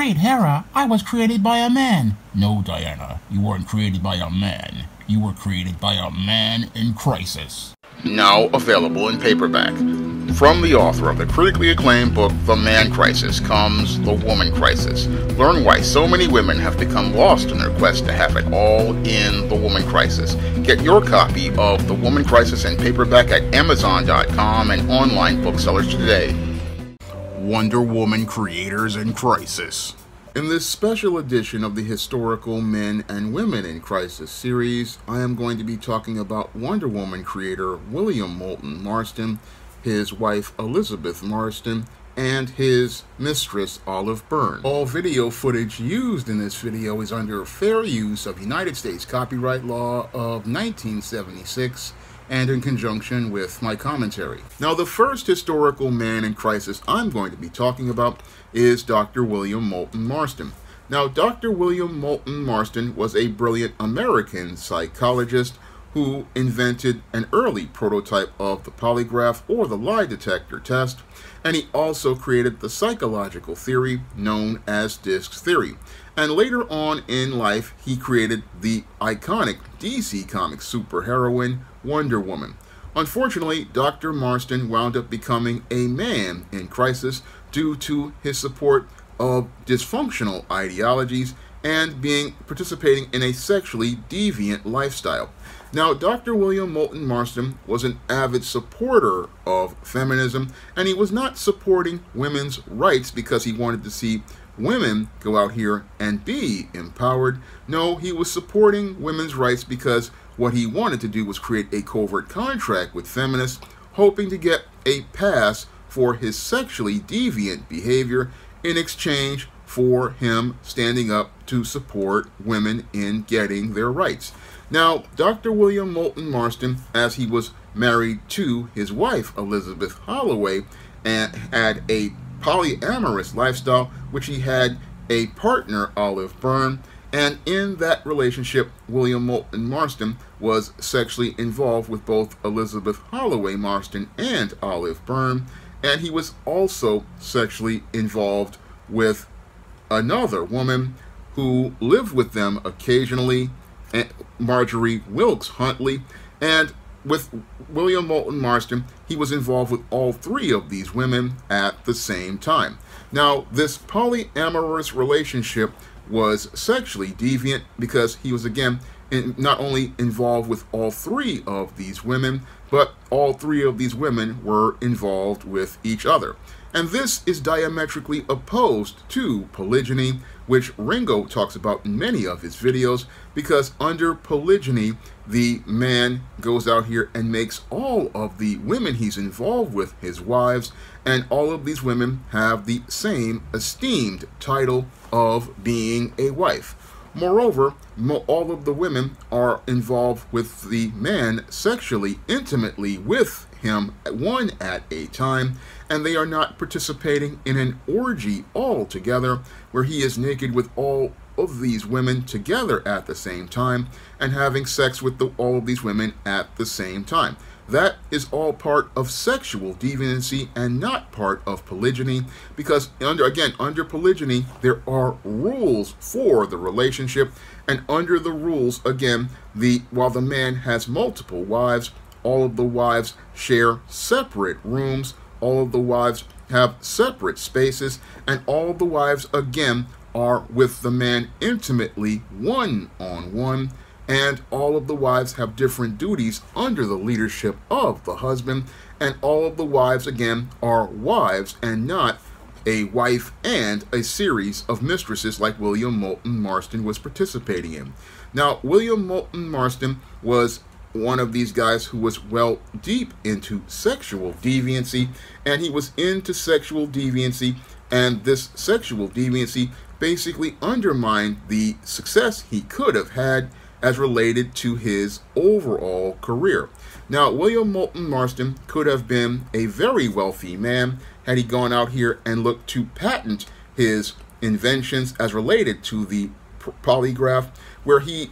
Great Hera, I was created by a man. No, Diana, you weren't created by a man. You were created by a man in crisis. Now available in paperback. From the author of the critically acclaimed book The Man Crisis comes The Woman Crisis. Learn why so many women have become lost in their quest to have it all in The Woman Crisis. Get your copy of The Woman Crisis in paperback at Amazon.com and online booksellers today. Wonder Woman Creators in Crisis. In this special edition of the Historical Men and Women in Crisis series, I am going to be talking about Wonder Woman creator William Moulton Marston, his wife Elizabeth Marston, and his mistress Olive Byrne. All video footage used in this video is under fair use of United States copyright law of 1976 and in conjunction with my commentary. Now, the first historical man in crisis I'm going to be talking about is Dr. William Moulton Marston. Now, Dr. William Moulton Marston was a brilliant American psychologist who invented an early prototype of the polygraph or the lie detector test, and he also created the psychological theory known as disc theory. And later on in life, he created the iconic DC Comics superheroine Wonder Woman. Unfortunately, Dr. Marston wound up becoming a man in crisis due to his support of dysfunctional ideologies and being participating in a sexually deviant lifestyle. Now, Dr. William Moulton Marston was an avid supporter of feminism, and he was not supporting women's rights because he wanted to see women go out here and be empowered. No, he was supporting women's rights because what he wanted to do was create a covert contract with feminists, hoping to get a pass for his sexually deviant behavior in exchange for him standing up to support women in getting their rights. Now, Dr. William Moulton Marston, as he was married to his wife, Elizabeth Holloway, and had a polyamorous lifestyle, which he had a partner, Olive Byrne, and in that relationship, William Moulton Marston was sexually involved with both Elizabeth Holloway Marston and Olive Byrne, and he was also sexually involved with another woman who lived with them occasionally, Marjorie Wilkes Huntley, and with William Moulton Marston, he was involved with all three of these women at the same time. Now, this polyamorous relationship was sexually deviant because he was, again, in, not only involved with all three of these women, but all three of these women were involved with each other. And this is diametrically opposed to polygyny, which Ringo talks about in many of his videos, because under polygyny, the man goes out here and makes all of the women he's involved with his wives, and all of these women have the same esteemed title of being a wife. Moreover, all of the women are involved with the man sexually intimately with him one at a time, and they are not participating in an orgy all together where he is naked with all of these women together at the same time and having sex with the, all of these women at the same time. That is all part of sexual deviancy and not part of polygyny because under again under polygyny there are rules for the relationship. And under the rules again the while the man has multiple wives all of the wives share separate rooms. All of the wives have separate spaces. And all the wives again are with the man intimately one on one and all of the wives have different duties under the leadership of the husband, and all of the wives, again, are wives and not a wife and a series of mistresses like William Moulton Marston was participating in. Now, William Moulton Marston was one of these guys who was well deep into sexual deviancy, and he was into sexual deviancy, and this sexual deviancy basically undermined the success he could have had as related to his overall career. Now, William Moulton Marston could have been a very wealthy man had he gone out here and looked to patent his inventions as related to the polygraph, where he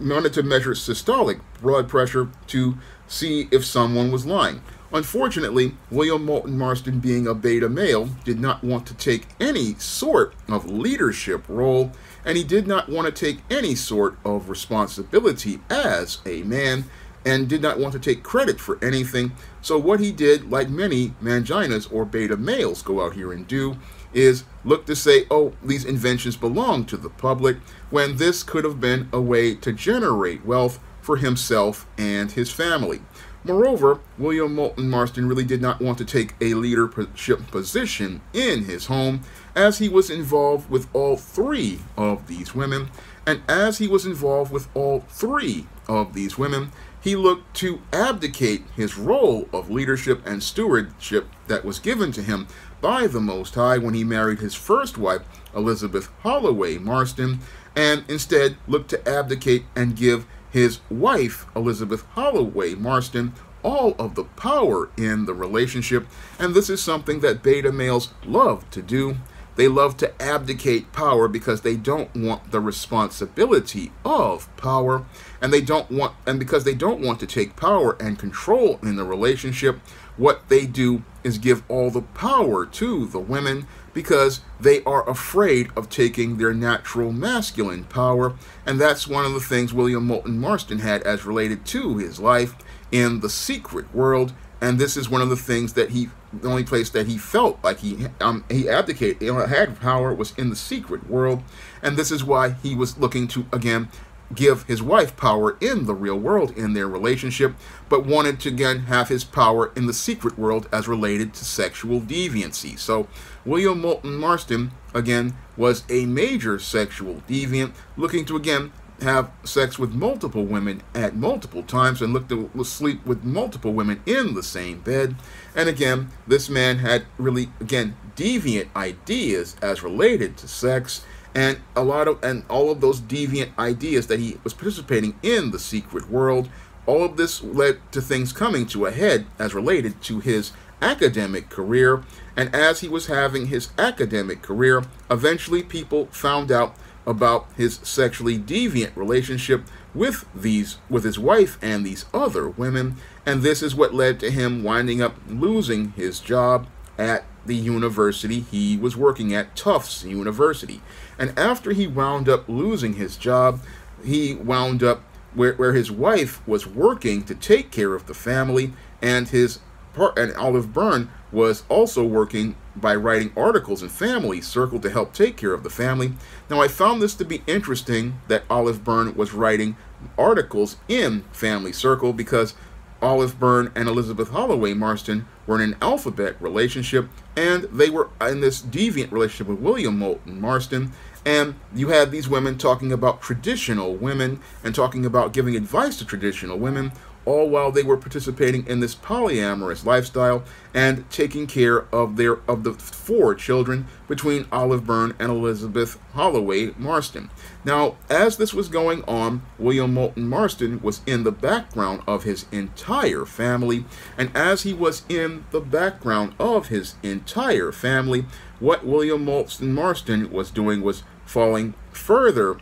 wanted to measure systolic blood pressure to see if someone was lying. Unfortunately, William Moulton Marston, being a beta male, did not want to take any sort of leadership role, and he did not want to take any sort of responsibility as a man, and did not want to take credit for anything. So, what he did, like many manginas or beta males go out here and do, is look to say, oh, these inventions belong to the public, when this could have been a way to generate wealth for himself and his family. Moreover, William Moulton Marston really did not want to take a leadership position in his home, as he was involved with all three of these women. And as he was involved with all three of these women, he looked to abdicate his role of leadership and stewardship that was given to him by the Most High when he married his first wife, Elizabeth Holloway Marston, and instead looked to abdicate and give his wife, Elizabeth Holloway Marston, all of the power in the relationship, and this is something that beta males love to do. They love to abdicate power because they don't want the responsibility of power, and they don't want and because they don't want to take power and control in the relationship, what they do is give all the power to the women because they are afraid of taking their natural masculine power. And that's one of the things William Moulton Marston had as related to his life in the secret world. And this is one of the things that he, the only place that he felt like he um, he abdicated, you know, had power was in the secret world. And this is why he was looking to, again, give his wife power in the real world in their relationship, but wanted to again have his power in the secret world as related to sexual deviancy. So William Moulton Marston, again, was a major sexual deviant, looking to again have sex with multiple women at multiple times and look to sleep with multiple women in the same bed. And again, this man had really, again, deviant ideas as related to sex and a lot of and all of those deviant ideas that he was participating in the secret world all of this led to things coming to a head as related to his academic career and as he was having his academic career eventually people found out about his sexually deviant relationship with these with his wife and these other women and this is what led to him winding up losing his job at the university he was working at Tufts University. And after he wound up losing his job, he wound up where, where his wife was working to take care of the family, and his part and Olive Byrne was also working by writing articles in Family Circle to help take care of the family. Now I found this to be interesting that Olive Byrne was writing articles in Family Circle because Olive Byrne and Elizabeth Holloway Marston were in an alphabet relationship, and they were in this deviant relationship with William Moulton Marston, and you had these women talking about traditional women and talking about giving advice to traditional women, all while they were participating in this polyamorous lifestyle and taking care of their of the four children between Olive Byrne and Elizabeth Holloway Marston. Now, as this was going on, William Moulton Marston was in the background of his entire family, and as he was in the background of his entire family, what William Moulton Marston was doing was falling further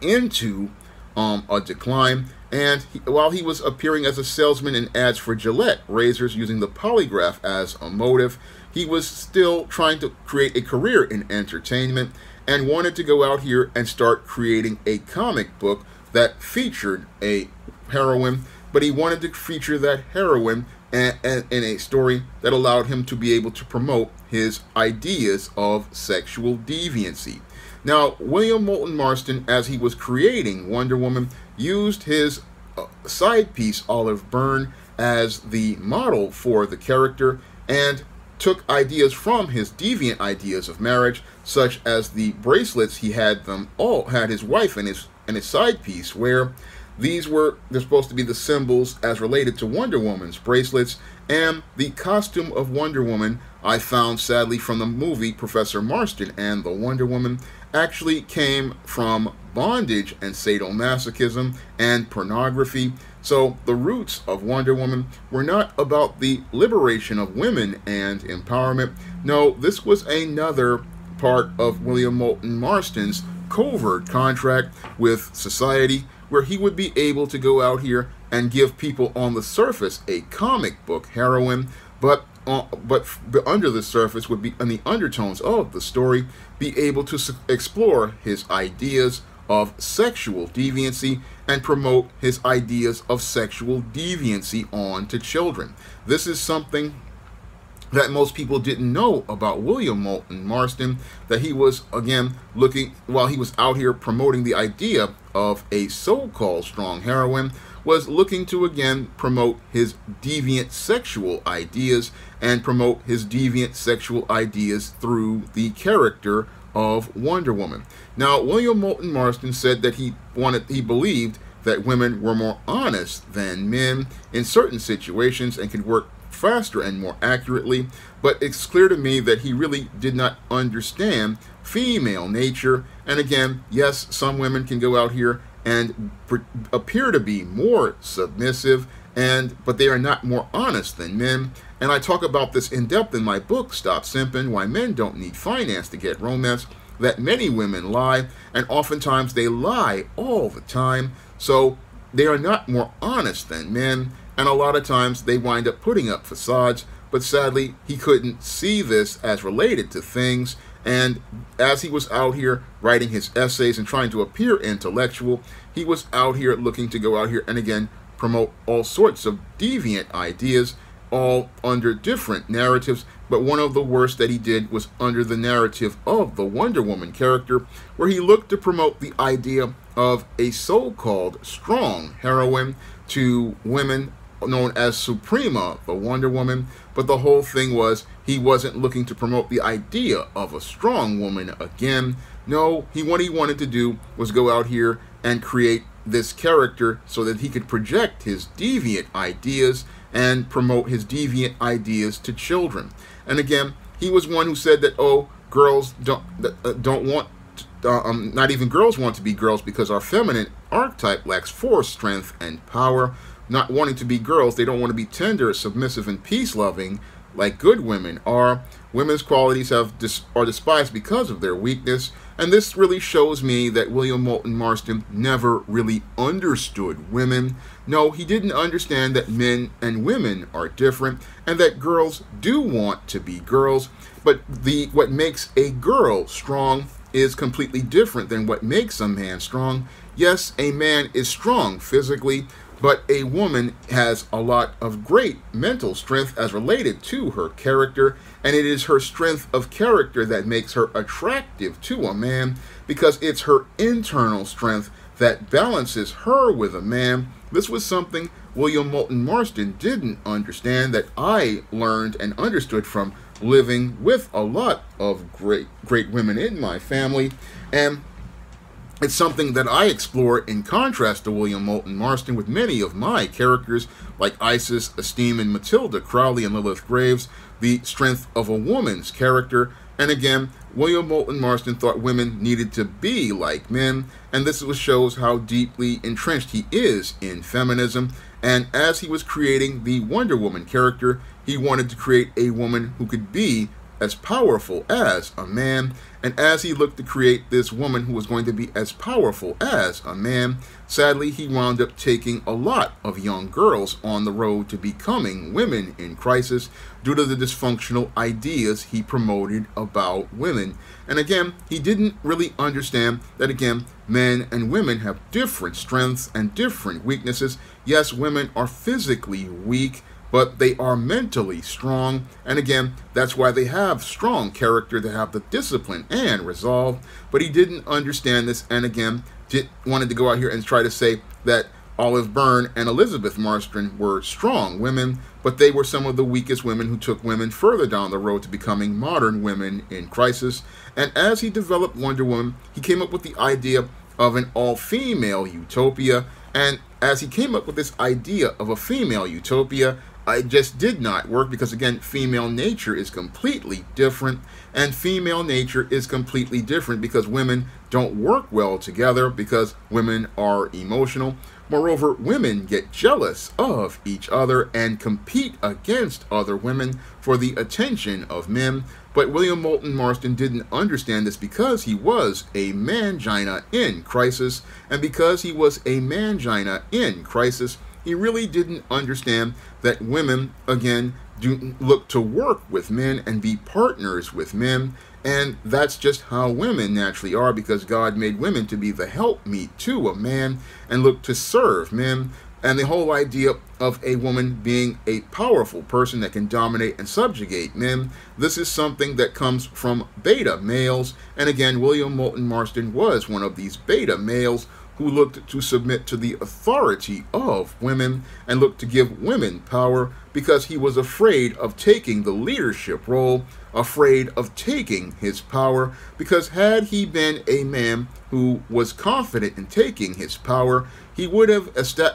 into um, a decline. And he, while he was appearing as a salesman in ads for Gillette razors using the polygraph as a motive, he was still trying to create a career in entertainment and wanted to go out here and start creating a comic book that featured a heroine, but he wanted to feature that heroine in a story that allowed him to be able to promote his ideas of sexual deviancy. Now, William Moulton Marston, as he was creating Wonder Woman, used his uh, side piece, Olive Byrne, as the model for the character and took ideas from his deviant ideas of marriage, such as the bracelets he had them all had his wife and his and his side piece, where these were they're supposed to be the symbols as related to Wonder Woman's bracelets and the costume of Wonder Woman I found sadly from the movie Professor Marston and the Wonder Woman actually came from bondage and sadomasochism and pornography. So the roots of Wonder Woman were not about the liberation of women and empowerment. No, this was another part of William Moulton Marston's covert contract with society where he would be able to go out here and give people on the surface a comic book heroine, but uh, but, but under the surface would be in the undertones of the story be able to explore his ideas of sexual deviancy and promote his ideas of sexual deviancy on to children. This is something that most people didn't know about William Moulton Marston, that he was, again, looking, while he was out here promoting the idea of a so called strong heroine, was looking to again promote his deviant sexual ideas and promote his deviant sexual ideas through the character of Wonder Woman. Now, William Moulton Marston said that he wanted, he believed that women were more honest than men in certain situations and could work faster and more accurately, but it's clear to me that he really did not understand female nature. And again, yes, some women can go out here and appear to be more submissive and but they are not more honest than men. And I talk about this in depth in my book, Stop Simping Why Men Don't Need Finance to Get Romance, that many women lie, and oftentimes they lie all the time. So they are not more honest than men, and a lot of times they wind up putting up facades. But sadly, he couldn't see this as related to things. And as he was out here writing his essays and trying to appear intellectual, he was out here looking to go out here and again promote all sorts of deviant ideas, all under different narratives. But one of the worst that he did was under the narrative of the Wonder Woman character, where he looked to promote the idea of a so called strong heroine to women known as Suprema, the Wonder Woman. But the whole thing was he wasn't looking to promote the idea of a strong woman again. No, he what he wanted to do was go out here and create this character so that he could project his deviant ideas and promote his deviant ideas to children. And again, he was one who said that oh, girls don't uh, don't want uh, um, not even girls want to be girls because our feminine archetype lacks force, strength, and power. Not wanting to be girls, they don't want to be tender, submissive, and peace loving like good women are. Women's qualities have dis- are despised because of their weakness, and this really shows me that William Moulton Marston never really understood women. No, he didn't understand that men and women are different, and that girls do want to be girls. But the what makes a girl strong is completely different than what makes a man strong. Yes, a man is strong physically, but a woman has a lot of great mental strength as related to her character, and it is her strength of character that makes her attractive to a man because it's her internal strength that balances her with a man. This was something William Moulton Marston didn't understand that I learned and understood from living with a lot of great great women in my family and it's something that I explore in contrast to William Moulton Marston with many of my characters like Isis, Esteem, and Matilda Crowley and Lilith Graves, the strength of a woman's character. And again, William Moulton Marston thought women needed to be like men, and this shows how deeply entrenched he is in feminism. And as he was creating the Wonder Woman character, he wanted to create a woman who could be as powerful as a man, and as he looked to create this woman who was going to be as powerful as a man, sadly he wound up taking a lot of young girls on the road to becoming women in crisis due to the dysfunctional ideas he promoted about women. And again, he didn't really understand that again, men and women have different strengths and different weaknesses. Yes, women are physically weak but they are mentally strong. And again, that's why they have strong character, they have the discipline and resolve. But he didn't understand this, and again, wanted to go out here and try to say that Olive Byrne and Elizabeth Marston were strong women, but they were some of the weakest women who took women further down the road to becoming modern women in crisis. And as he developed Wonder Woman, he came up with the idea of an all female utopia. And as he came up with this idea of a female utopia, it just did not work because again female nature is completely different and female nature is completely different because women don't work well together because women are emotional. Moreover women get jealous of each other and compete against other women for the attention of men. But William Moulton Marston didn't understand this because he was a mangina in crisis and because he was a mangina in crisis he really didn't understand that women, again, do look to work with men and be partners with men. And that's just how women naturally are because God made women to be the helpmeet to a man and look to serve men. And the whole idea of a woman being a powerful person that can dominate and subjugate men, this is something that comes from beta males. And again, William Moulton Marston was one of these beta males who looked to submit to the authority of women and looked to give women power because he was afraid of taking the leadership role, afraid of taking his power, because had he been a man who was confident in taking his power, he would have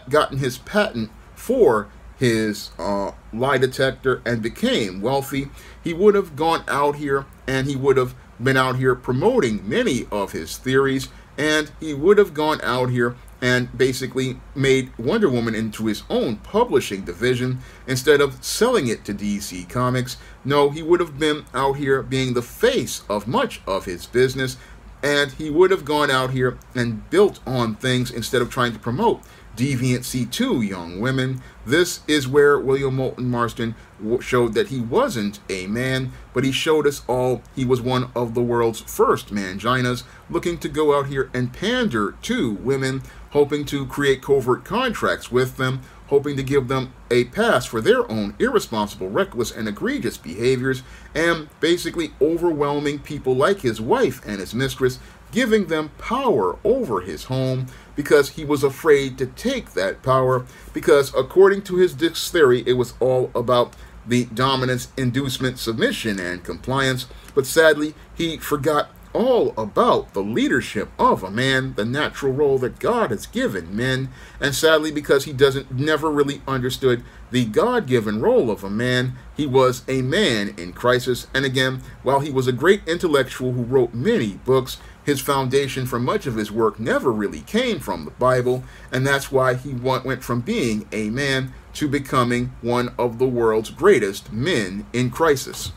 gotten his patent for his uh, lie detector and became wealthy. He would have gone out here and he would have been out here promoting many of his theories and he would have gone out here and basically made Wonder Woman into his own publishing division instead of selling it to DC Comics. No, he would have been out here being the face of much of his business, and he would have gone out here and built on things instead of trying to promote deviancy to young women. This is where William Moulton Marston showed that he wasn't a man, but he showed us all he was one of the world's first manginas, looking to go out here and pander to women, hoping to create covert contracts with them, hoping to give them a pass for their own irresponsible, reckless, and egregious behaviors, and basically overwhelming people like his wife and his mistress, giving them power over his home because he was afraid to take that power because according to his theory it was all about the dominance, inducement, submission, and compliance. But sadly, he forgot all about the leadership of a man, the natural role that God has given men, and sadly, because he doesn't never really understood the God given role of a man, he was a man in crisis. And again, while he was a great intellectual who wrote many books, his foundation for much of his work never really came from the Bible, and that's why he went from being a man to becoming one of the world's greatest men in crisis.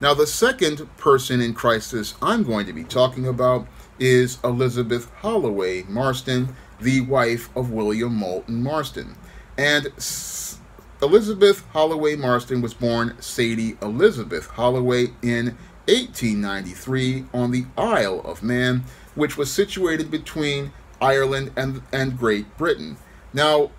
Now, the second person in crisis I'm going to be talking about is Elizabeth Holloway Marston, the wife of William Moulton Marston. And Elizabeth Holloway Marston was born Sadie Elizabeth Holloway in 1893 on the Isle of Man, which was situated between Ireland and, and Great Britain. Now,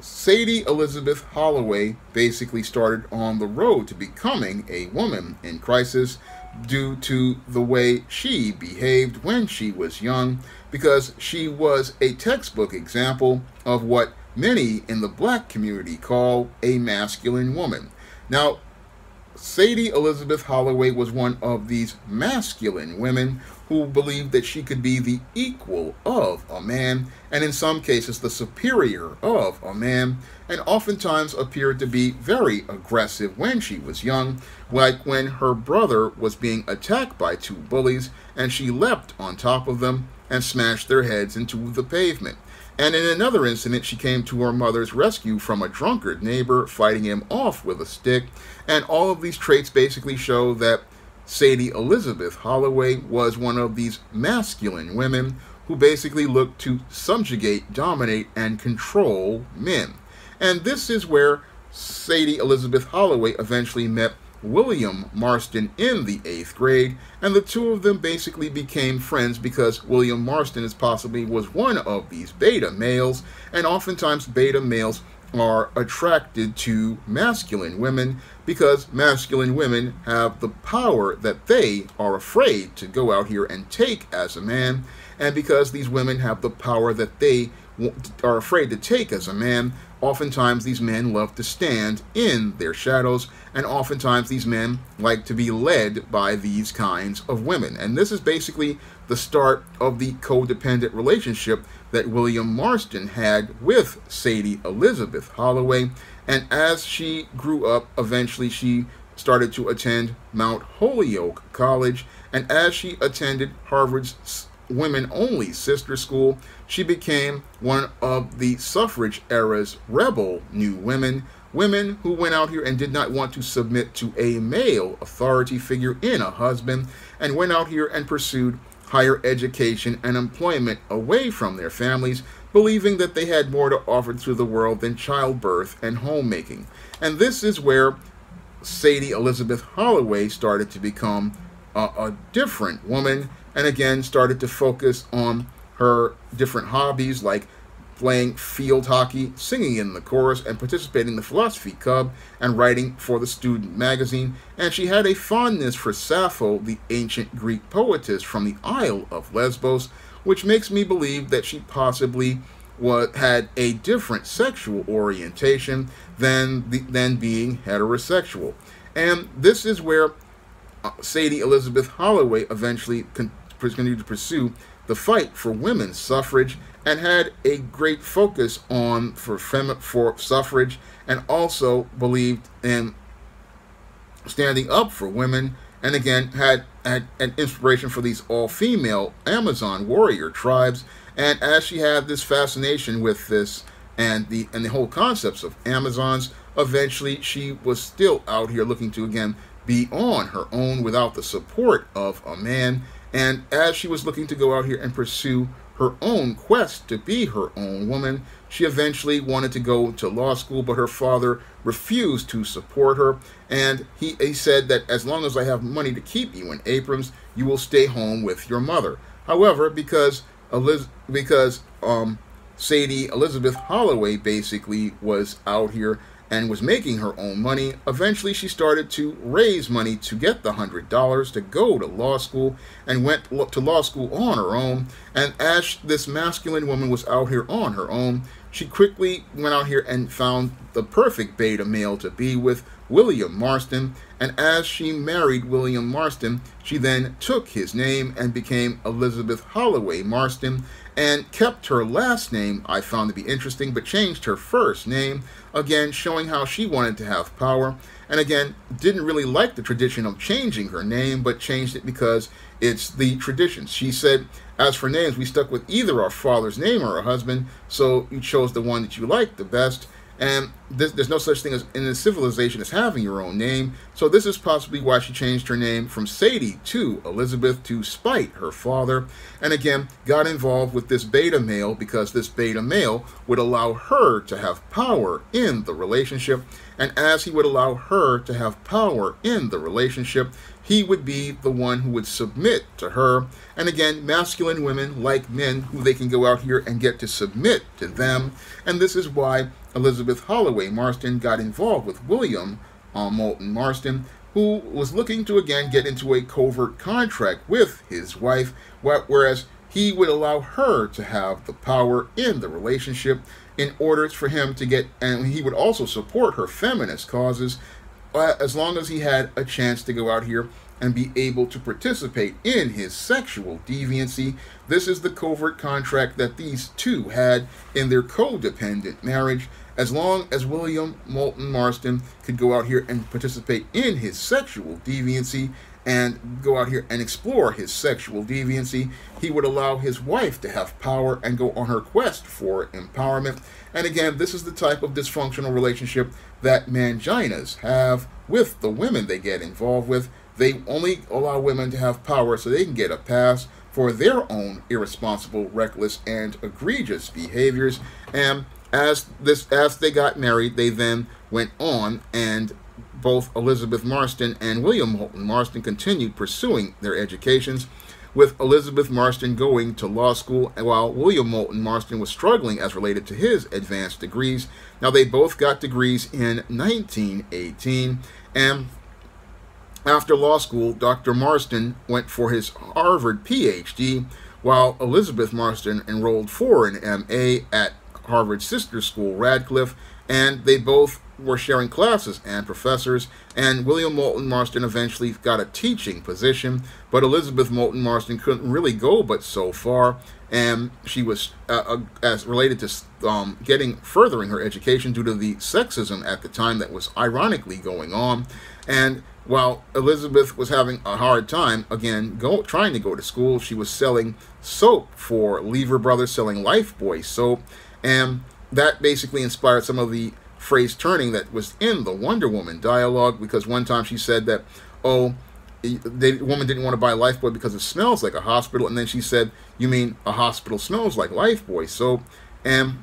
Sadie Elizabeth Holloway basically started on the road to becoming a woman in crisis due to the way she behaved when she was young, because she was a textbook example of what many in the black community call a masculine woman. Now, Sadie Elizabeth Holloway was one of these masculine women who believed that she could be the equal of a man, and in some cases the superior of a man, and oftentimes appeared to be very aggressive when she was young, like when her brother was being attacked by two bullies, and she leapt on top of them and smashed their heads into the pavement. And in another incident, she came to her mother's rescue from a drunkard neighbor, fighting him off with a stick. And all of these traits basically show that Sadie Elizabeth Holloway was one of these masculine women who basically looked to subjugate, dominate, and control men. And this is where Sadie Elizabeth Holloway eventually met William Marston in the eighth grade, and the two of them basically became friends because William Marston is possibly was one of these beta males, and oftentimes beta males are attracted to masculine women because masculine women have the power that they are afraid to go out here and take as a man, and because these women have the power that they are afraid to take as a man, oftentimes these men love to stand in their shadows, and oftentimes these men like to be led by these kinds of women. And this is basically the start of the codependent relationship that William Marston had with Sadie Elizabeth Holloway. And as she grew up, eventually she started to attend Mount Holyoke College. And as she attended Harvard's women only sister school, she became one of the suffrage era's rebel new women, women who went out here and did not want to submit to a male authority figure in a husband, and went out here and pursued higher education and employment away from their families, believing that they had more to offer to the world than childbirth and homemaking. And this is where Sadie Elizabeth Holloway started to become a, a different woman and again started to focus on her different hobbies like playing field hockey, singing in the chorus, and participating in the Philosophy Club and writing for the student magazine. And she had a fondness for Sappho, the ancient Greek poetess from the Isle of Lesbos, which makes me believe that she possibly was, had a different sexual orientation than, the, than being heterosexual. And this is where uh, Sadie Elizabeth Holloway eventually continued to pursue the fight for women's suffrage and had a great focus on for for suffrage and also believed in standing up for women and again had, had an inspiration for these all-female Amazon warrior tribes. And as she had this fascination with this and the and the whole concepts of Amazons eventually she was still out here looking to again be on her own without the support of a man and as she was looking to go out here and pursue her own quest to be her own woman, she eventually wanted to go to law school, but her father refused to support her. And he, he said that as long as I have money to keep you in Abrams, you will stay home with your mother. However, because Eliz- because um, Sadie Elizabeth Holloway basically was out here and was making her own money. Eventually, she started to raise money to get the $100 to go to law school and went to law school on her own. And as this masculine woman was out here on her own, she quickly went out here and found the perfect beta male to be with, William Marston. And as she married William Marston, she then took his name and became Elizabeth Holloway Marston and kept her last name, I found to be interesting, but changed her first name, again showing how she wanted to have power, and again didn't really like the tradition of changing her name, but changed it because it's the tradition. She said, as for names, we stuck with either our father's name or our husband, so you chose the one that you liked the best, and this, there's no such thing as in a civilization as having your own name. So this is possibly why she changed her name from Sadie to Elizabeth to spite her father. And again, got involved with this beta male because this beta male would allow her to have power in the relationship. And as he would allow her to have power in the relationship, he would be the one who would submit to her. And again, masculine women like men who they can go out here and get to submit to them. And this is why Elizabeth Holloway Marston got involved with William uh, Moulton Marston, who was looking to again get into a covert contract with his wife, whereas he would allow her to have the power in the relationship in order for him to get, and he would also support her feminist causes uh, as long as he had a chance to go out here and be able to participate in his sexual deviancy. This is the covert contract that these two had in their codependent marriage as long as William Moulton Marston could go out here and participate in his sexual deviancy and go out here and explore his sexual deviancy, he would allow his wife to have power and go on her quest for empowerment. And again, this is the type of dysfunctional relationship that manginas have with the women they get involved with. They only allow women to have power so they can get a pass for their own irresponsible, reckless, and egregious behaviors. And as this as they got married, they then went on and both Elizabeth Marston and William Moulton Marston continued pursuing their educations, with Elizabeth Marston going to law school while William Moulton Marston was struggling as related to his advanced degrees. Now, they both got degrees in 1918, and after law school, Dr. Marston went for his Harvard PhD, while Elizabeth Marston enrolled for an MA at Harvard's sister school, Radcliffe, and they both were sharing classes and professors, and William Moulton Marston eventually got a teaching position, but Elizabeth Moulton Marston couldn't really go but so far, and she was uh, uh, as related to um, getting furthering her education due to the sexism at the time that was ironically going on, and while Elizabeth was having a hard time, again, go, trying to go to school, she was selling soap for Lever Brothers, selling Lifebuoy soap, and that basically inspired some of the phrase turning that was in the Wonder Woman dialogue because one time she said that, oh, the woman didn't want to buy Lifebuoy because it smells like a hospital, and then she said, "You mean a hospital smells like Lifebuoy?" So, and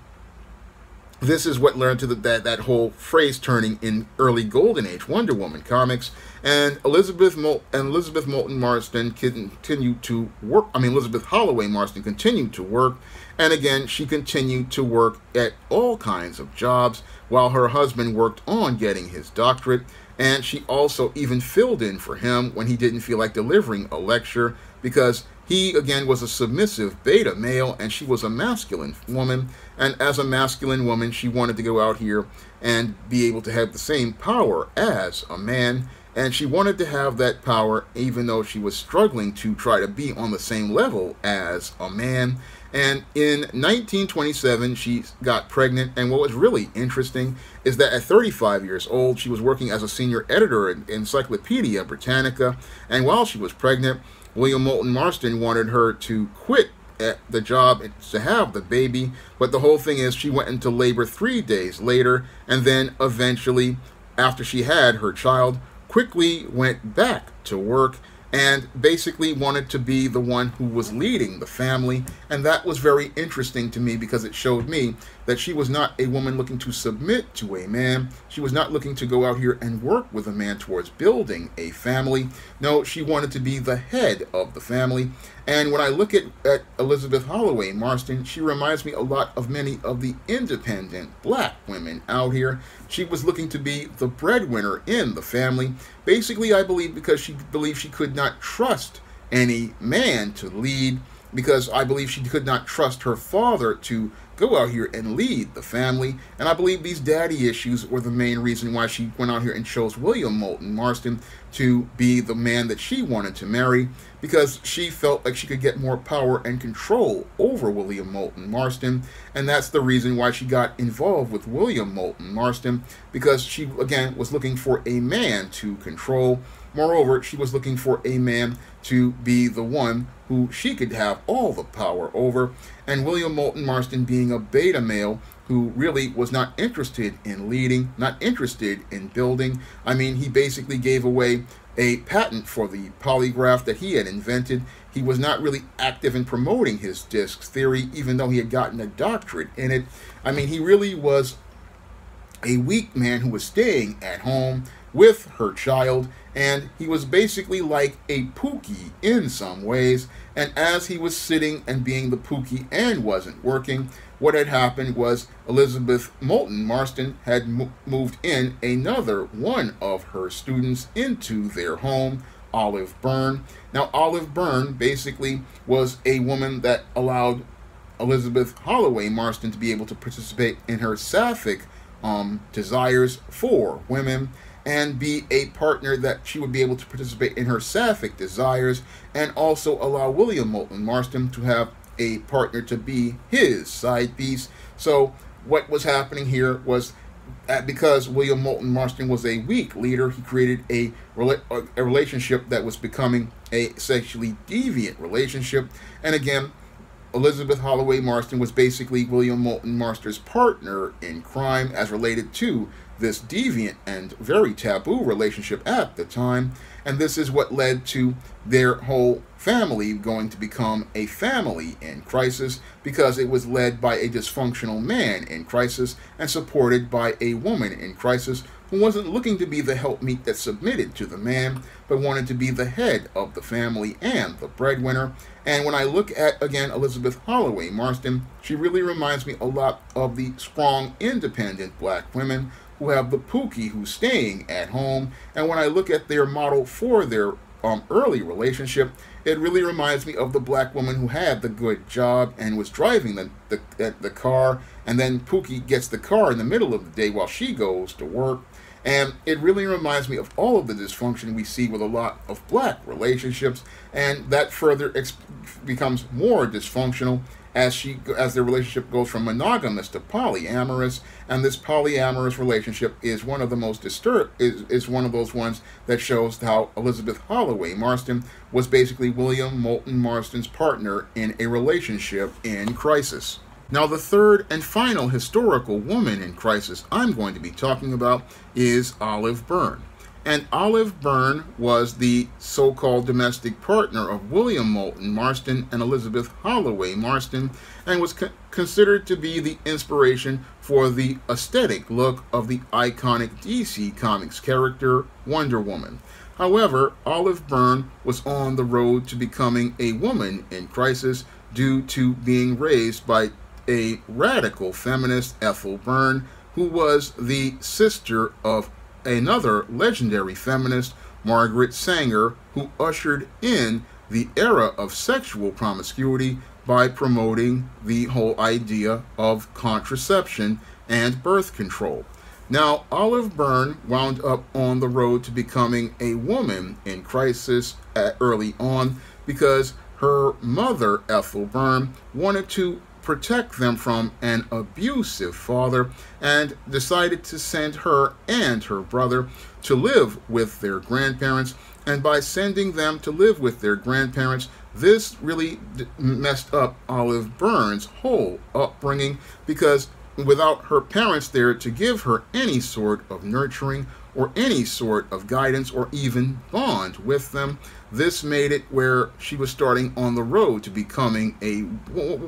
this is what led to the, that that whole phrase turning in early Golden Age Wonder Woman comics. And Elizabeth Mol- and Elizabeth Moulton Marston continued to work. I mean, Elizabeth Holloway Marston continued to work, and again, she continued to work at all kinds of jobs while her husband worked on getting his doctorate. And she also even filled in for him when he didn't feel like delivering a lecture because he, again, was a submissive beta male and she was a masculine woman. And as a masculine woman, she wanted to go out here and be able to have the same power as a man. And she wanted to have that power even though she was struggling to try to be on the same level as a man. And in 1927, she got pregnant. And what was really interesting is that at 35 years old, she was working as a senior editor in Encyclopedia Britannica. And while she was pregnant, William Moulton Marston wanted her to quit at the job to have the baby. But the whole thing is, she went into labor three days later. And then eventually, after she had her child, quickly went back to work and basically wanted to be the one who was leading the family. And that was very interesting to me because it showed me that she was not a woman looking to submit to a man. She was not looking to go out here and work with a man towards building a family. No, she wanted to be the head of the family. And when I look at, at Elizabeth Holloway Marston, she reminds me a lot of many of the independent black women out here. She was looking to be the breadwinner in the family. Basically, I believe because she believed she could not trust any man to lead, because I believe she could not trust her father to go out here and lead the family. And I believe these daddy issues were the main reason why she went out here and chose William Moulton Marston to be the man that she wanted to marry because she felt like she could get more power and control over William Moulton Marston. And that's the reason why she got involved with William Moulton Marston because she, again, was looking for a man to control. Moreover, she was looking for a man to be the one who she could have all the power over. And William Moulton Marston being a beta male who really was not interested in leading, not interested in building. I mean, he basically gave away a patent for the polygraph that he had invented. He was not really active in promoting his disc theory, even though he had gotten a doctorate in it. I mean, he really was a weak man who was staying at home with her child, and he was basically like a Pookie in some ways. And as he was sitting and being the Pookie and wasn't working, what had happened was Elizabeth Moulton Marston had mo- moved in another one of her students into their home, Olive Byrne. Now, Olive Byrne basically was a woman that allowed Elizabeth Holloway Marston to be able to participate in her sapphic um, desires for women and be a partner that she would be able to participate in her sapphic desires and also allow William Moulton Marston to have a partner to be his side piece. So what was happening here was that because William Moulton Marston was a weak leader, he created a, a relationship that was becoming a sexually deviant relationship. And again, Elizabeth Holloway Marston was basically William Moulton Marston's partner in crime as related to this deviant and very taboo relationship at the time. And this is what led to their whole family going to become a family in crisis because it was led by a dysfunctional man in crisis and supported by a woman in crisis who wasn't looking to be the helpmeet that submitted to the man, but wanted to be the head of the family and the breadwinner. And when I look at, again, Elizabeth Holloway Marston, she really reminds me a lot of the strong, independent black women who have the Pookie who's staying at home. And when I look at their model for their um, early relationship, it really reminds me of the black woman who had the good job and was driving the, the, the car, and then Pookie gets the car in the middle of the day while she goes to work. And it really reminds me of all of the dysfunction we see with a lot of black relationships, and that further becomes more dysfunctional as she as their relationship goes from monogamous to polyamorous and this polyamorous relationship is one of the most disturbed is, is one of those ones that shows how elizabeth holloway marston was basically william moulton marston's partner in a relationship in crisis. Now the third and final historical woman in crisis i'm going to be talking about is olive byrne And Olive Byrne was the so called domestic partner of William Moulton Marston and Elizabeth Holloway Marston, and was co- considered to be the inspiration for the aesthetic look of the iconic DC Comics character Wonder Woman. However, Olive Byrne was on the road to becoming a woman in crisis due to being raised by a radical feminist, Ethel Byrne, who was the sister of another legendary feminist, Margaret Sanger, who ushered in the era of sexual promiscuity by promoting the whole idea of contraception and birth control. Now, Olive Byrne wound up on the road to becoming a woman in crisis early on because her mother, Ethel Byrne, wanted to protect them from an abusive father and decided to send her and her brother to live with their grandparents. And by sending them to live with their grandparents, this really messed up Olive Byrne's whole upbringing because without her parents there to give her any sort of nurturing or any sort of guidance or even bond with them, this made it where she was starting on the road to becoming a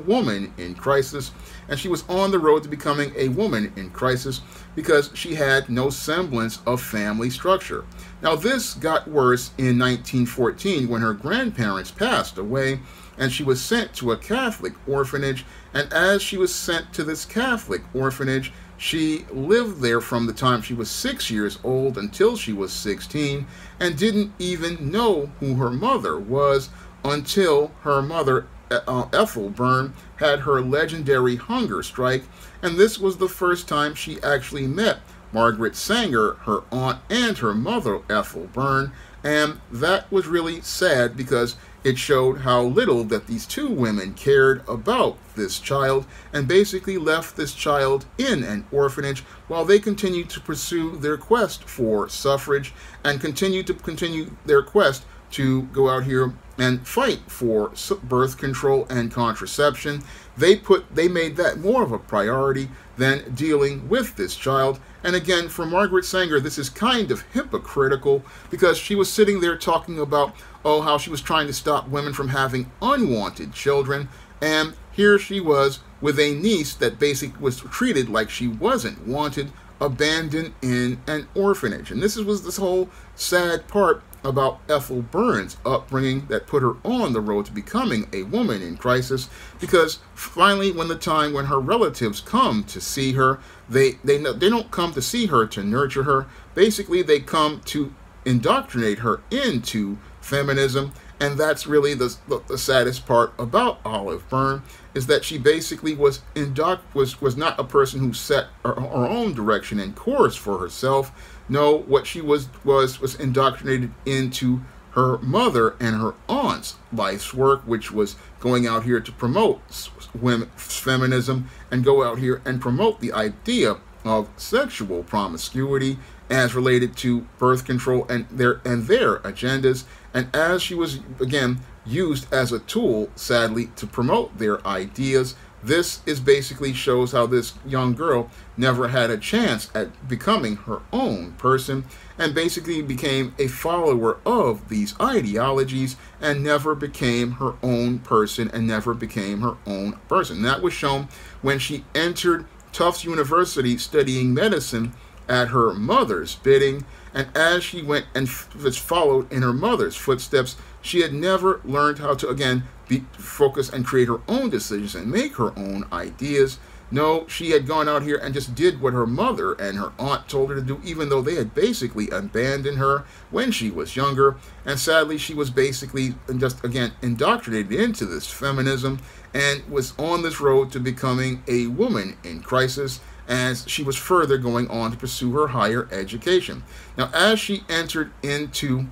woman in crisis. And she was on the road to becoming a woman in crisis because she had no semblance of family structure. Now, this got worse in 1914 when her grandparents passed away and she was sent to a Catholic orphanage. And as she was sent to this Catholic orphanage, she lived there from the time she was six years old until she was 16 and didn't even know who her mother was until her mother, uh, Ethel Byrne, had her legendary hunger strike. And this was the first time she actually met Margaret Sanger, her aunt, and her mother, Ethel Byrne. And that was really sad because it showed how little that these two women cared about this child and basically left this child in an orphanage while they continued to pursue their quest for suffrage and continued to continue their quest to go out here and fight for birth control and contraception. They put they made that more of a priority than dealing with this child. And again, for Margaret Sanger, this is kind of hypocritical because she was sitting there talking about oh how she was trying to stop women from having unwanted children, and here she was with a niece that basically was treated like she wasn't wanted, abandoned in an orphanage. And this was this whole sad part about Ethel Byrne's upbringing that put her on the road to becoming a woman in crisis. Because finally when the time when her relatives come to see her they they they don't come to see her to nurture her. Basically they come to indoctrinate her into feminism and that's really the, the, the, saddest part about Olive Byrne is that she basically was induct was was not a person who set her, her own direction and course for herself no, what she was was was indoctrinated into her mother and her aunt's life's work, which was going out here to promote women, feminism and go out here and promote the idea of sexual promiscuity as related to birth control and their and their agendas. And as she was again used as a tool, sadly, to promote their ideas, this is basically shows how this young girl never had a chance at becoming her own person and basically became a follower of these ideologies and never became her own person and never became her own person. That was shown when she entered Tufts University studying medicine at her mother's bidding and as she went and was followed in her mother's footsteps, she had never learned how to again be focus and create her own decisions and make her own ideas. No, she had gone out here and just did what her mother and her aunt told her to do, even though they had basically abandoned her when she was younger. And sadly, she was basically just, again, indoctrinated into this feminism and was on this road to becoming a woman in crisis as she was further going on to pursue her higher education. Now, as she entered into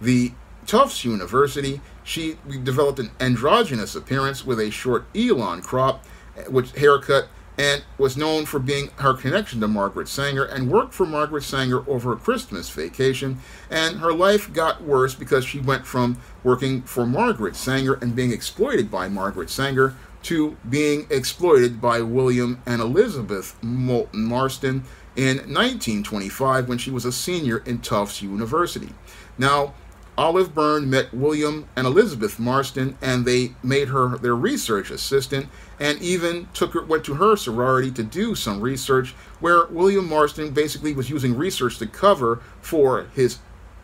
the Tufts University, she developed an androgynous appearance with a short Eton crop, which haircut, and was known for being her connection to Margaret Sanger and worked for Margaret Sanger over a Christmas vacation. And her life got worse because she went from working for Margaret Sanger and being exploited by Margaret Sanger to being exploited by William and Elizabeth Moulton Marston in 1925 when she was a senior in Tufts University. Now, Olive Byrne met William and Elizabeth Marston, and they made her their research assistant, and even took her went to her sorority to do some research, where William Marston basically was using research to cover for his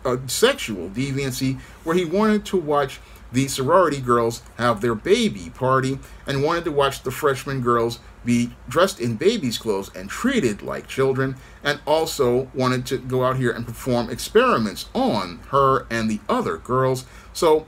uh, sexual deviancy, where he wanted to watch the sorority girls have their baby party and wanted to watch the freshman girls be dressed in baby's clothes and treated like children, and also wanted to go out here and perform experiments on her and the other girls. So,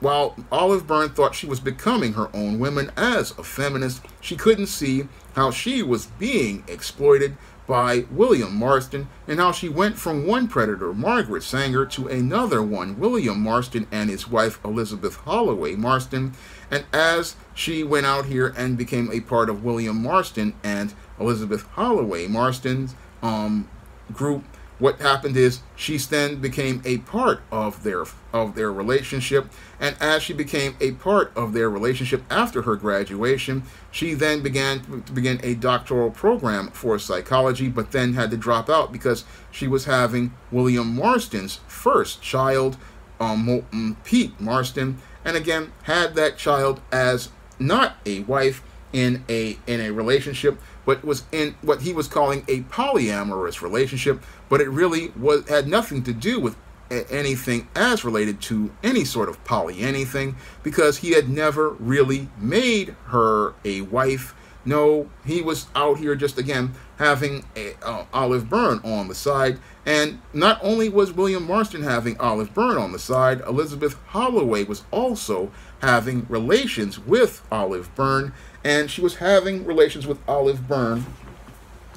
while Olive Byrne thought she was becoming her own woman as a feminist, she couldn't see how she was being exploited by William Marston and how she went from one predator, Margaret Sanger, to another one, William Marston and his wife Elizabeth Holloway Marston. And as she went out here and became a part of William Marston and Elizabeth Holloway Marston's um, group, what happened is she then became a part of their of their relationship and as she became a part of their relationship after her graduation she then began to begin a doctoral program for psychology but then had to drop out because she was having William Marston's first child um, Pete Marston and again had that child as not a wife in a in a relationship but was in what he was calling a polyamorous relationship, but it really was had nothing to do with anything as related to any sort of poly anything because he had never really made her a wife. No, he was out here just again having a, uh, Olive Byrne on the side. And not only was William Marston having Olive Byrne on the side, Elizabeth Holloway was also having relations with Olive Byrne and she was having relations with Olive Byrne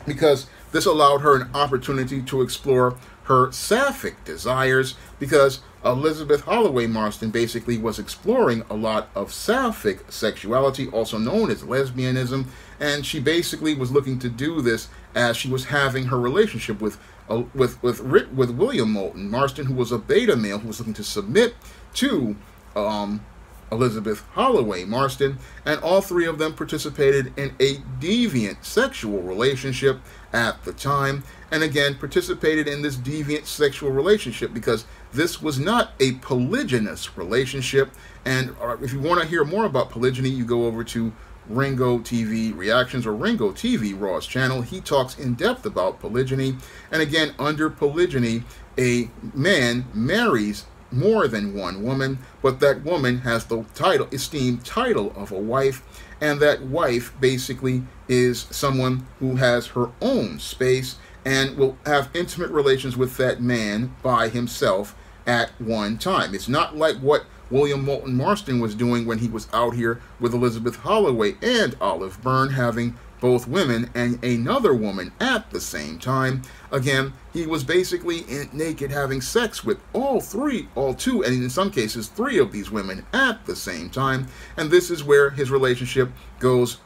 because this allowed her an opportunity to explore her sapphic desires because Elizabeth Holloway Marston basically was exploring a lot of sapphic sexuality, also known as lesbianism, and she basically was looking to do this as she was having her relationship with uh, with with with William Moulton Marston, who was a beta male who was looking to submit to um, Elizabeth Holloway Marston, and all three of them participated in a deviant sexual relationship at the time, and again participated in this deviant sexual relationship because this was not a polygynous relationship. And uh, if you want to hear more about polygyny, you go over to Ringo TV Reactions or Ringo TV Raw's channel. He talks in depth about polygyny. And again, under polygyny, a man marries more than one woman, but that woman has the title, esteemed title of a wife, and that wife basically is someone who has her own space and will have intimate relations with that man by himself at one time. It's not like what William Moulton Marston was doing when he was out here with Elizabeth Holloway and Olive Byrne having both women and another woman at the same time. Again, he was basically naked having sex with all three, all two, and in some cases, three of these women at the same time. And this is where his relationship goes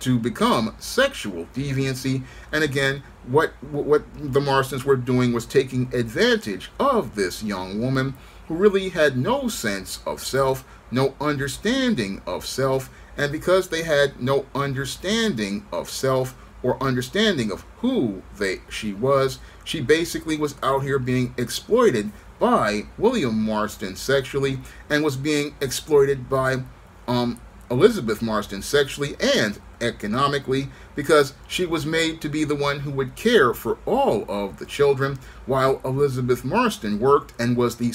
to become sexual deviancy. And again, what what the Marstons were doing was taking advantage of this young woman who really had no sense of self, no understanding of self, and because they had no understanding of self or understanding of who they she was, she basically was out here being exploited by William Marston sexually and was being exploited by um, Elizabeth Marston sexually and economically because she was made to be the one who would care for all of the children while Elizabeth Marston worked and was the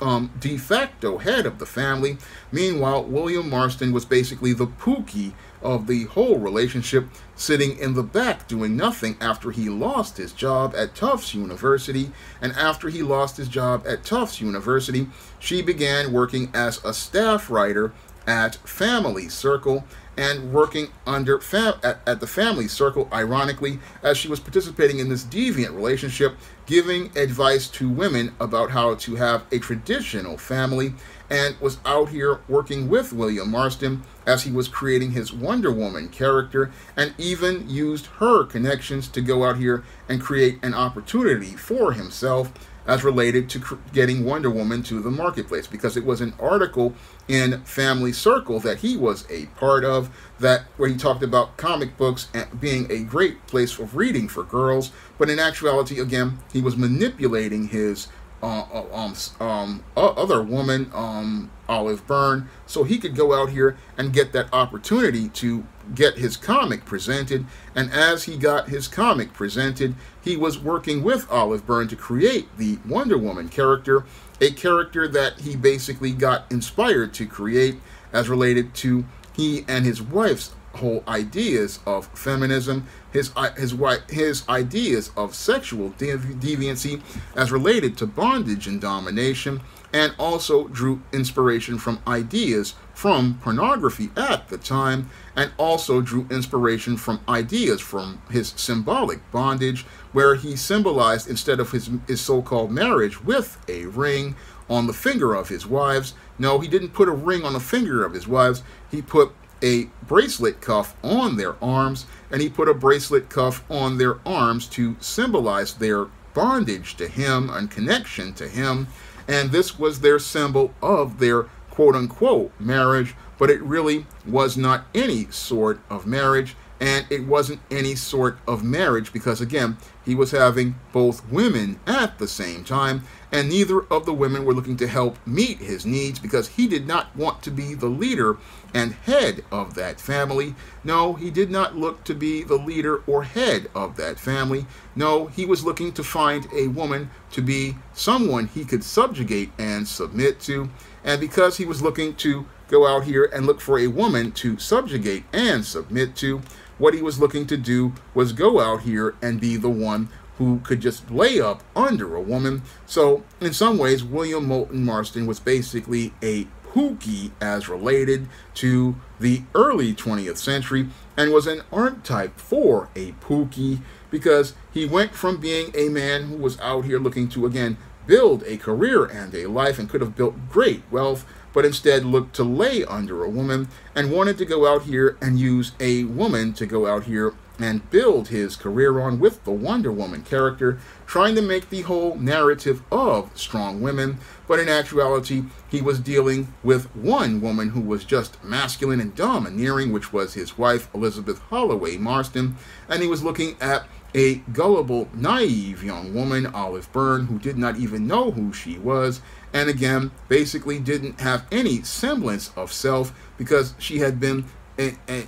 um, de facto head of the family. Meanwhile, William Marston was basically the Pookie of the whole relationship, sitting in the back doing nothing after he lost his job at Tufts University. And after he lost his job at Tufts University, she began working as a staff writer at Family Circle and working under at, at the family circle, ironically, as she was participating in this deviant relationship, giving advice to women about how to have a traditional family. and was out here working with William Marston as he was creating his Wonder Woman character and even used her connections to go out here and create an opportunity for himself as related to getting Wonder Woman to the marketplace because it was an article in Family Circle that he was a part of that where he talked about comic books being a great place of reading for girls but in actuality again he was manipulating his uh, uh, um, um, other woman, um, Olive Byrne, so he could go out here and get that opportunity to get his comic presented. And as he got his comic presented, he was working with Olive Byrne to create the Wonder Woman character, a character that he basically got inspired to create as related to he and his wife's whole ideas of feminism, his uh, his his ideas of sexual deviancy as related to bondage and domination, and also drew inspiration from ideas from pornography at the time, and also drew inspiration from ideas from his symbolic bondage, where he symbolized instead of his his so-called marriage with a ring on the finger of his wives. No, he didn't put a ring on the finger of his wives. He put a bracelet cuff on their arms, and he put a bracelet cuff on their arms to symbolize their bondage to him and connection to him. And this was their symbol of their quote unquote marriage, but it really was not any sort of marriage. And it wasn't any sort of marriage because, again, he was having both women at the same time, and neither of the women were looking to help meet his needs because he did not want to be the leader and head of that family. No, he did not look to be the leader or head of that family. No, he was looking to find a woman to be someone he could subjugate and submit to. And because he was looking to go out here and look for a woman to subjugate and submit to, what he was looking to do was go out here and be the one who could just lay up under a woman. So, in some ways, William Moulton Marston was basically a Pookie as related to the early 20th century and was an archetype for a Pookie because he went from being a man who was out here looking to again build a career and a life and could have built great wealth but instead looked to lay under a woman and wanted to go out here and use a woman to go out here and build his career on with the Wonder Woman character, trying to make the whole narrative of strong women, but in actuality, he was dealing with one woman who was just masculine and domineering, which was his wife, Elizabeth Holloway Marston, and he was looking at a gullible, naive young woman, Olive Byrne, who did not even know who she was, and again, basically didn't have any semblance of self because she had been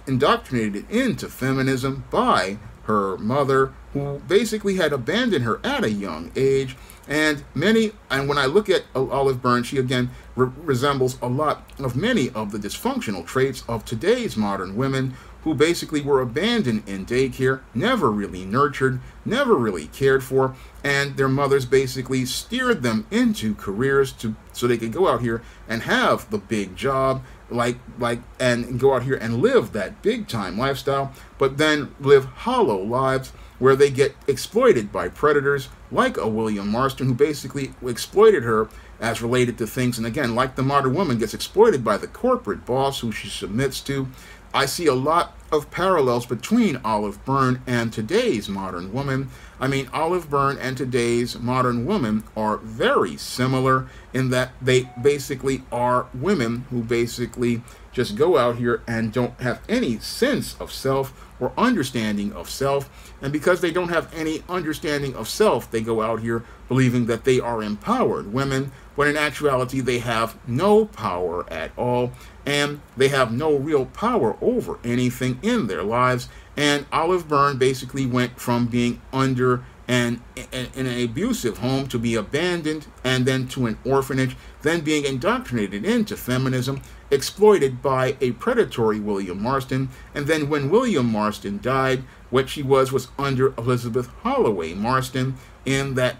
indoctrinated into feminism by her mother, who basically had abandoned her at a young age. And many, and when I look at Olive Byrne, she again re resembles a lot of many of the dysfunctional traits of today's modern women who basically were abandoned in daycare, never really nurtured, never really cared for, and their mothers basically steered them into careers to so they could go out here and have the big job like like and go out here and live that big time lifestyle but then live hollow lives where they get exploited by predators like a William Marston who basically exploited her as related to things. And again like the modern woman gets exploited by the corporate boss who she submits to. I see a lot of parallels between Olive Byrne and today's modern woman. I mean, Olive Byrne and today's modern woman are very similar in that they basically are women who basically just go out here and don't have any sense of self or understanding of self. And because they don't have any understanding of self, they go out here believing that they are empowered women, when in actuality they have no power at all and they have no real power over anything in their lives. And Olive Byrne basically went from being under an in an abusive home to be abandoned and then to an orphanage, then being indoctrinated into feminism, exploited by a predatory William Marston, and then when William Marston died, what she was was under Elizabeth Holloway Marston in that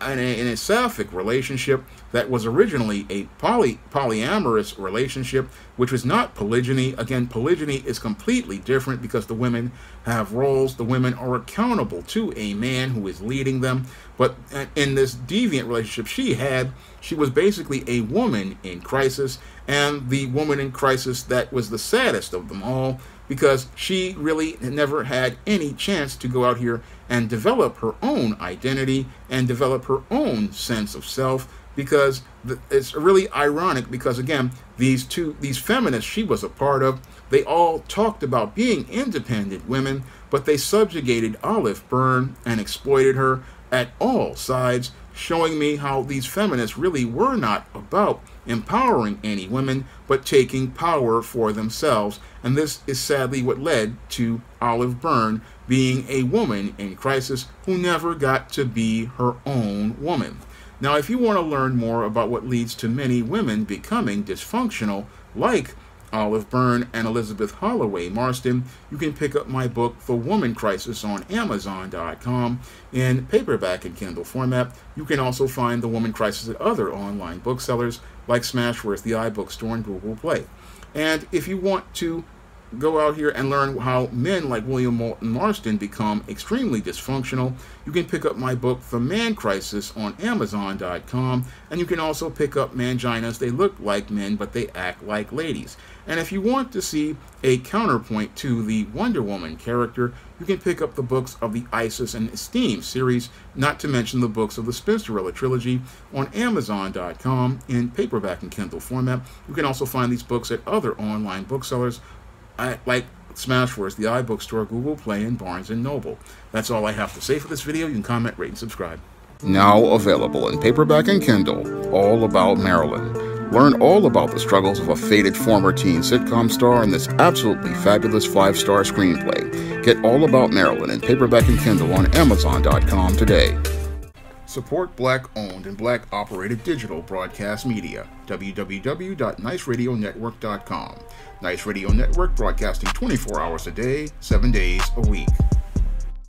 in a, in a sapphic relationship that was originally a poly, polyamorous relationship, which was not polygyny. Again, polygyny is completely different because the women have roles. The women are accountable to a man who is leading them. But in this deviant relationship she had, she was basically a woman in crisis, and the woman in crisis that was the saddest of them all because she really never had any chance to go out here and develop her own identity and develop her own sense of self because it's really ironic because again these two these feminists she was a part of they all talked about being independent women but they subjugated olive byrne and exploited her at all sides showing me how these feminists really were not about empowering any women but taking power for themselves. And this is sadly what led to olive byrne being a woman in crisis who never got to be her own woman now, if you want to learn more about what leads to many women becoming dysfunctional, like Olive Byrne and Elizabeth Holloway Marston, you can pick up my book, The Woman Crisis, on Amazon.com in paperback and Kindle format. You can also find The Woman Crisis at other online booksellers like Smashwords, the iBookstore, and Google Play. And if you want to go out here and learn how men like William Moulton Marston become extremely dysfunctional, you can pick up my book, The Man Crisis, on Amazon.com. And you can also pick up Manginas. They look like men, but they act like ladies. And if you want to see a counterpoint to the Wonder Woman character, you can pick up the books of the Isis and Esteem series, not to mention the books of the Spinsterella trilogy, on Amazon.com in paperback and Kindle format. You can also find these books at other online booksellers I, like Smashwords, the iBookstore, Google Play, and Barnes & Noble. That's all I have to say for this video. You can comment, rate, and subscribe. Now available in paperback and Kindle, All About Marilyn. Learn all about the struggles of a faded former teen sitcom star in this absolutely fabulous five-star screenplay. Get All About Marilyn in paperback and Kindle on Amazon.com today. Support black owned and black operated digital broadcast media. www.niceradionetwork.com. Nice Radio Network broadcasting 24 hours a day, 7 days a week.